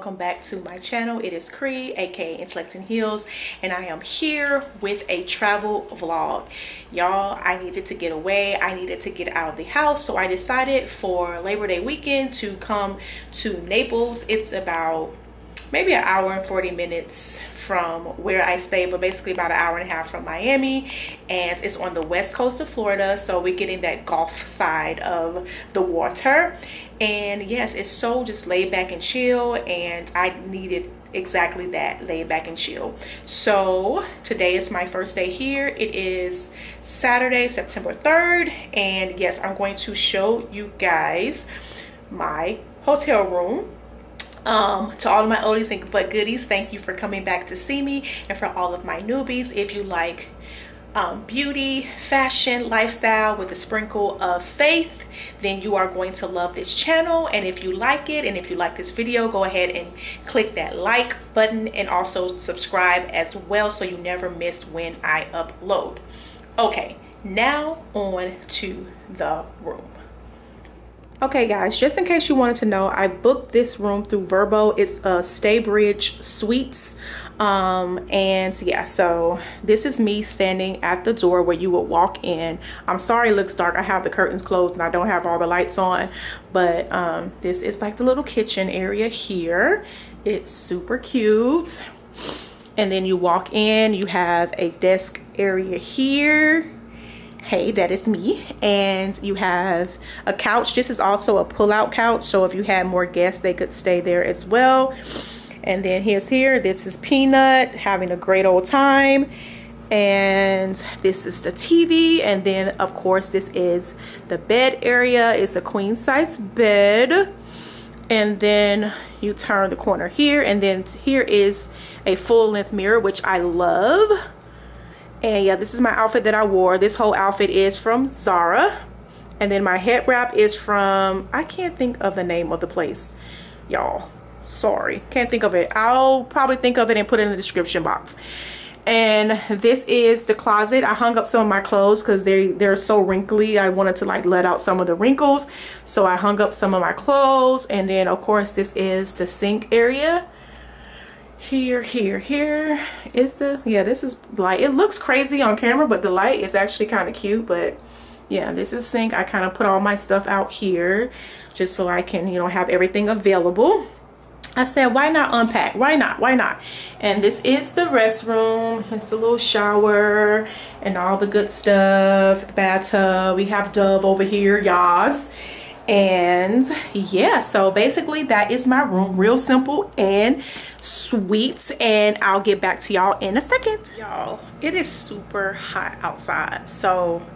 welcome back to my channel. It is Cree aka Intellect in Heels and I am here with a travel vlog. Y'all I needed to get away. I needed to get out of the house so I decided for Labor Day weekend to come to Naples. It's about maybe an hour and 40 minutes from where I stay, but basically about an hour and a half from Miami. And it's on the west coast of Florida. So we're getting that Gulf side of the water. And yes, it's so just laid back and chill. And I needed exactly that laid back and chill so today is my first day here it is saturday september 3rd and yes i'm going to show you guys my hotel room um, to all of my oldies and but goodies thank you for coming back to see me. And for all of my newbies if you like um, beauty fashion lifestyle with a sprinkle of faith then you are going to love this channel. And if you like it and if you like this video go ahead and click that like button and also subscribe as well so you never miss when I upload. Okay now on to the room Okay guys, just in case you wanted to know, I booked this room through Vrbo. It's a Staybridge Suites. Um, and yeah, so this is me standing at the door where you would walk in. I'm sorry it looks dark. I have the curtains closed and I don't have all the lights on. But um, this is like the little kitchen area here. It's super cute. And then you walk in, you have a desk area here hey that is me. And you have a couch. This is also a pull-out couch so if you had more guests they could stay there as well. And then here's here. This is peanut having a great old time. And this is the TV and then of course this is the bed area. It's a queen size bed. And then you turn the corner here. And then here is a full-length mirror which I love and yeah, this is my outfit that I wore. This whole outfit is from Zara. And then my head wrap is from, I can't think of the name of the place. Y'all, sorry. Can't think of it. I'll probably think of it and put it in the description box. And this is the closet. I hung up some of my clothes because they, they're so wrinkly. I wanted to like let out some of the wrinkles. So I hung up some of my clothes. And then of course this is the sink area here here here is the yeah this is light it looks crazy on camera but the light is actually kind of cute but yeah this is sink i kind of put all my stuff out here just so i can you know have everything available I said, why not unpack? Why not? Why not? And this is the restroom. It's the little shower and all the good stuff. Bathtub. We have Dove over here, y'all and yeah so basically that is my room. Real simple and sweet. And i'll get back to y'all in a second. Y'all it is super hot outside. So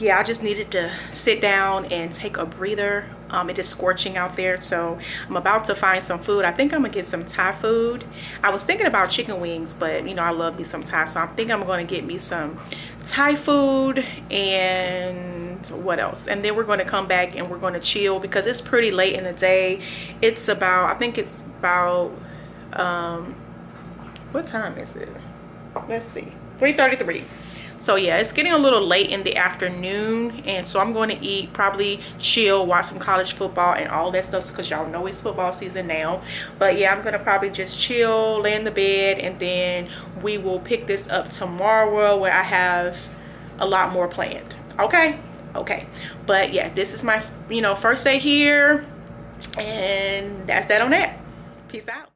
yeah i just needed to sit down and take a breather. Um, it is scorching out there so i'm about to find some food. I think i'm gonna get some thai food. I was thinking about chicken wings but you know i love me some thai so i think i'm gonna get me some thai food and what else? And then we're going to come back and we're going to chill because it's pretty late in the day. It's about i think it's about um what time is it? Let's see 3:33 so yeah it's getting a little late in the afternoon and so i'm going to eat probably chill watch some college football and all that stuff because y'all know it's football season now. But yeah i'm gonna probably just chill lay in the bed and then we will pick this up tomorrow where i have a lot more planned. Okay okay. But yeah this is my you know first day here. And that's that on that. Peace out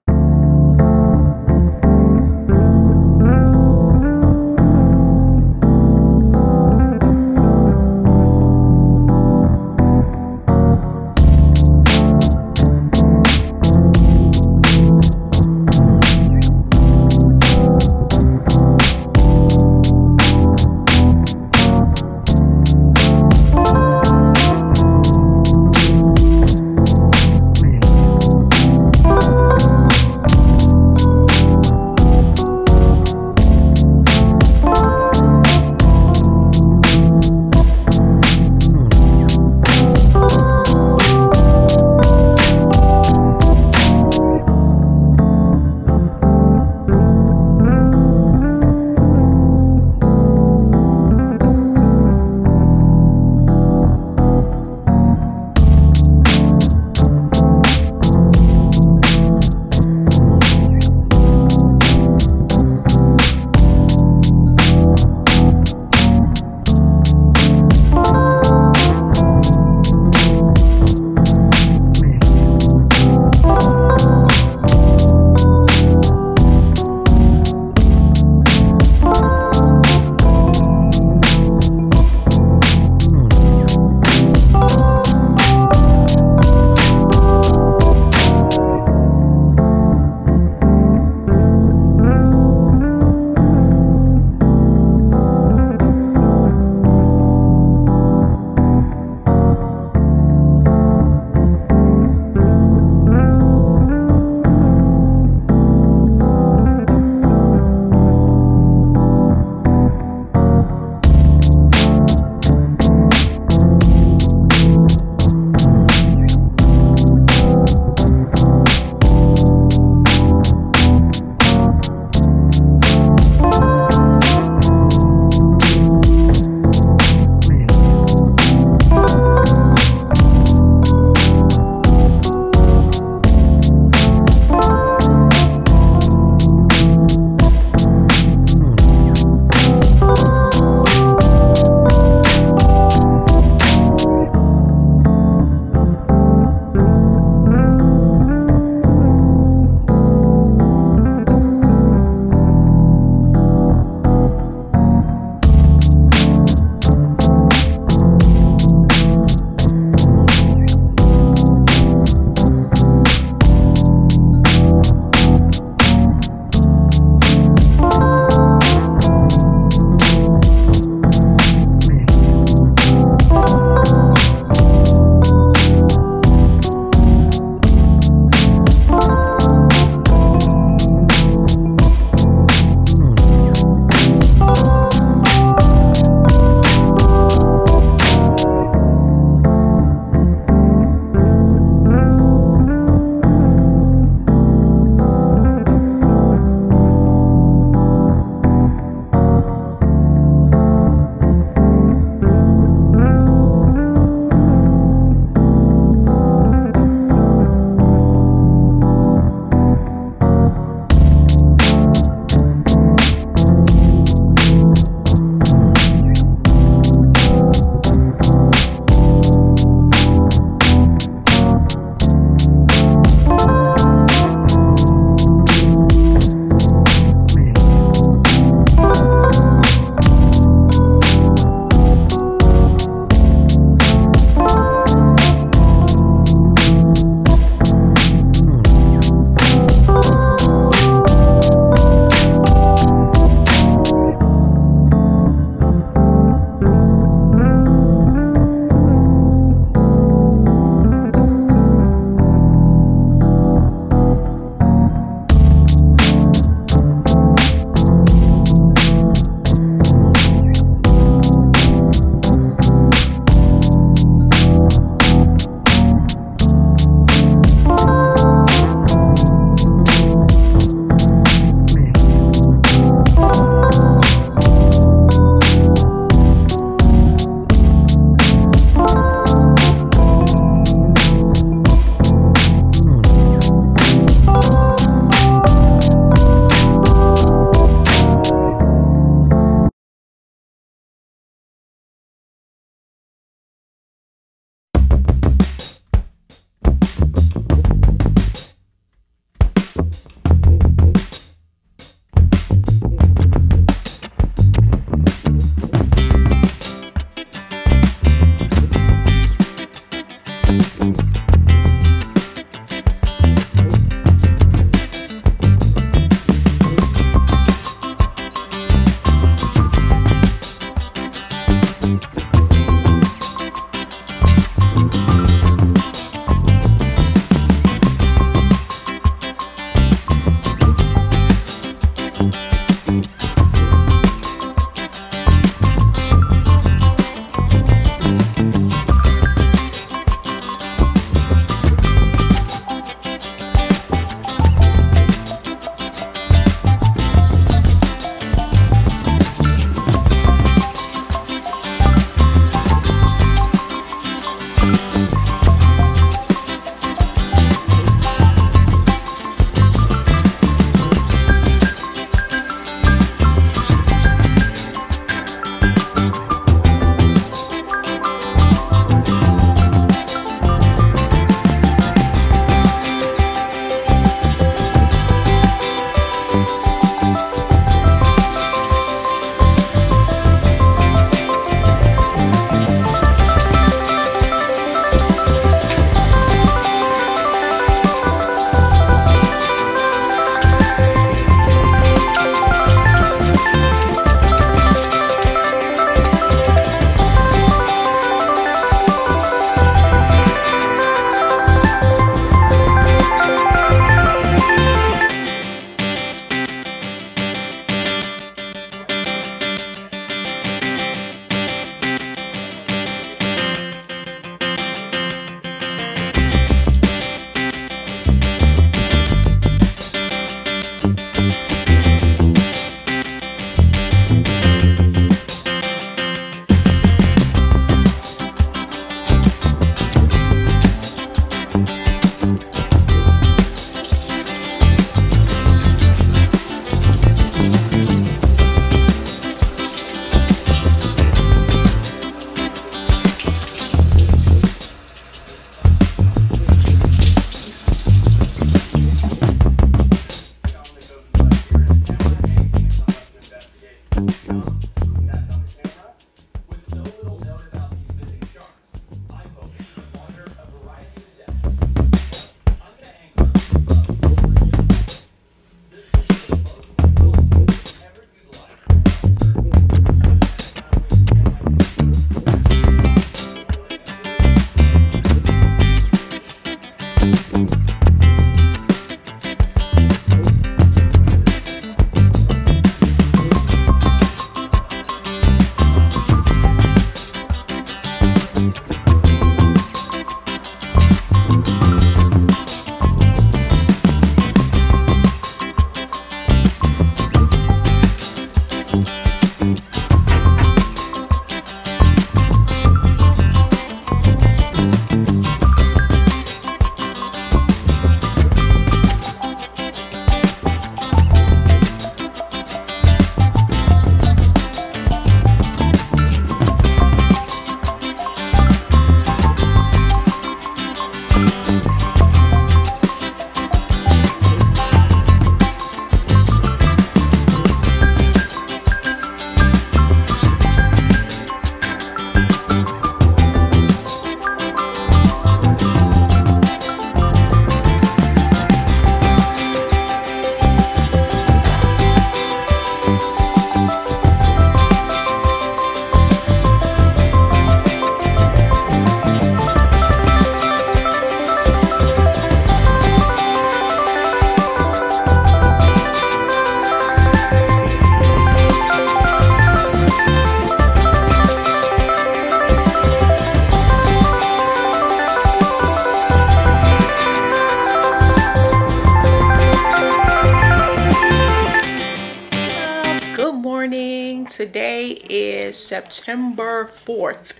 September 4th.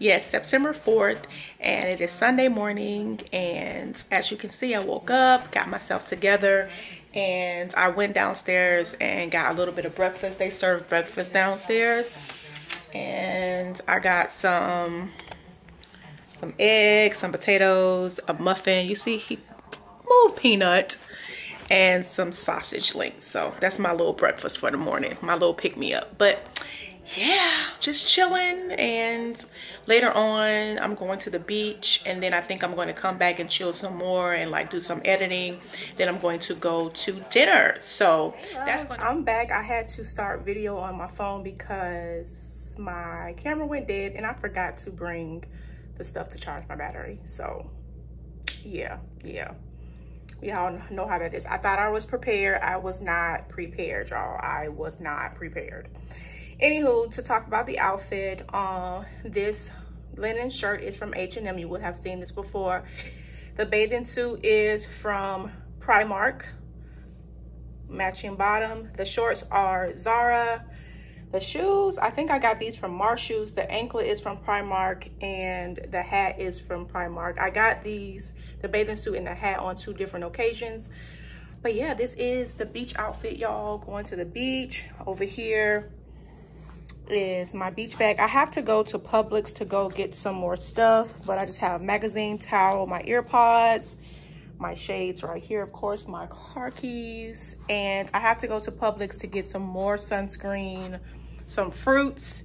Yes, September 4th, and it is Sunday morning. And as you can see, I woke up, got myself together, and I went downstairs and got a little bit of breakfast. They serve breakfast downstairs, and I got some some eggs, some potatoes, a muffin. You see, he moved peanut and some sausage links. So that's my little breakfast for the morning, my little pick me up. But yeah, just chilling. And later on, I'm going to the beach. And then I think I'm going to come back and chill some more and like do some editing. Then I'm going to go to dinner. So that's when I'm back. I had to start video on my phone because my camera went dead and I forgot to bring the stuff to charge my battery. So yeah, yeah y'all know how that is i thought i was prepared i was not prepared y'all i was not prepared anywho to talk about the outfit uh this linen shirt is from h&m you would have seen this before the bathing suit is from primark matching bottom the shorts are zara the shoes, I think I got these from Marshalls. The anklet is from Primark and the hat is from Primark. I got these, the bathing suit and the hat on two different occasions. But yeah, this is the beach outfit, y'all. Going to the beach. Over here is my beach bag. I have to go to Publix to go get some more stuff, but I just have magazine, towel, my earpods, my shades right here, of course, my car keys, and I have to go to Publix to get some more sunscreen, some fruits,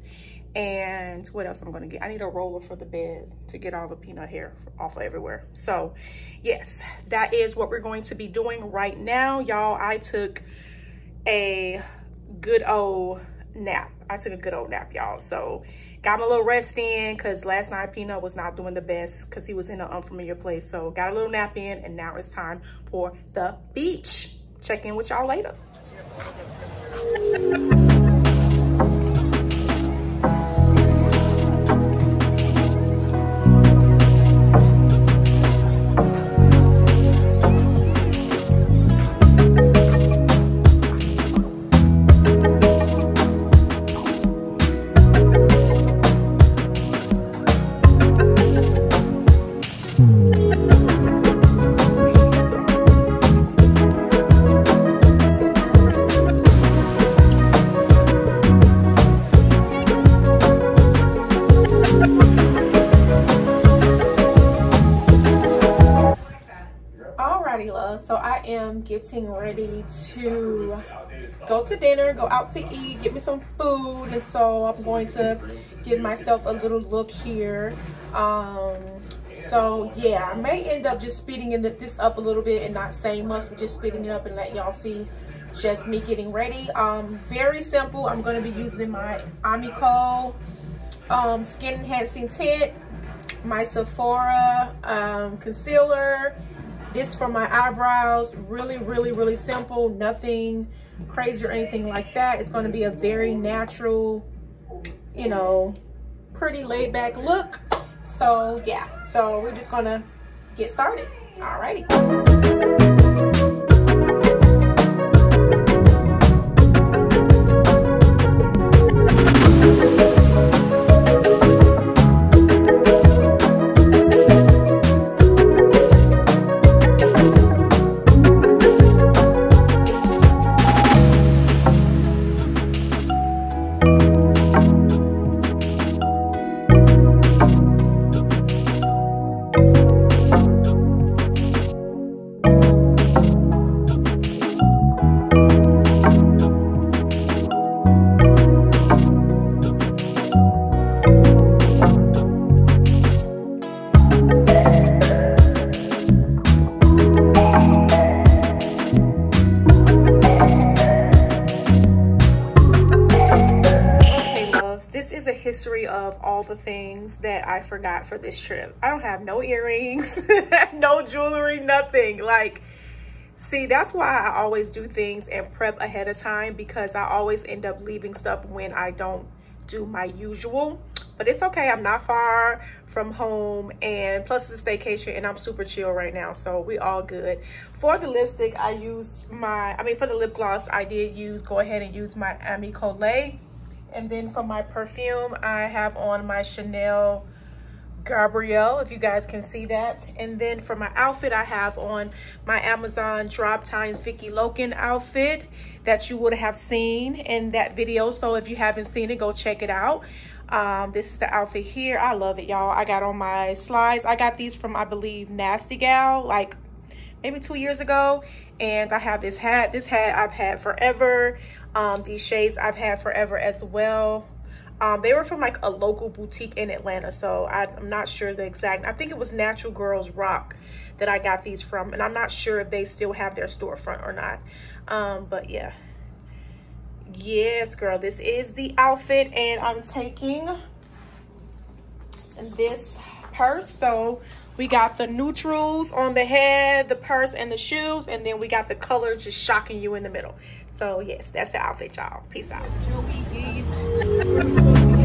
and what else I'm gonna get? I need a roller for the bed to get all the peanut hair off of everywhere. So yes, that is what we're going to be doing right now. Y'all, I took a good old nap. I took a good old nap, y'all. So got my little rest in because last night Peanut was not doing the best because he was in an unfamiliar place. So got a little nap in and now it's time for the beach. Check in with y'all later. Getting ready to go to dinner, go out to eat, get me some food. And so I'm going to give myself a little look here. Um, so yeah, I may end up just speeding in the, this up a little bit and not saying much, but just speeding it up and let y'all see just me getting ready. Um, very simple. I'm going to be using my Ami Colé um, Skin Enhancing Tint, my Sephora um, Concealer, this for my eyebrows. Really, really, really simple. Nothing crazy or anything like that. It's going to be a very natural, you know, pretty laid back look. So yeah, so we're just gonna get started. Alrighty. Of things that I forgot for this trip. I don't have no earrings, no jewelry, nothing. Like, see, that's why I always do things and prep ahead of time because I always end up leaving stuff when I don't do my usual. But it's okay, I'm not far from home and plus it's a vacation and I'm super chill right now. So we all good. For the lipstick, I used my, I mean for the lip gloss, I did use, go ahead and use my Ami Colé and then for my perfume, I have on my Chanel Gabrielle, if you guys can see that. And then for my outfit, I have on my Amazon Drop Times Vicky Loken outfit that you would have seen in that video. So if you haven't seen it, go check it out. Um, this is the outfit here. I love it, y'all. I got on my slides. I got these from, I believe, Nasty Gal, like maybe two years ago. And I have this hat. This hat I've had forever. Um, these shades I've had forever as well. Um, they were from like a local boutique in Atlanta. So I, am not sure the exact, I think it was Natural Girls Rock that I got these from. And I'm not sure if they still have their storefront or not. Um, but yeah. Yes, girl, this is the outfit and I'm taking this purse. So we got the neutrals on the head, the purse, and the shoes. And then we got the color just shocking you in the middle. So yes, that's the outfit, y'all. Peace out.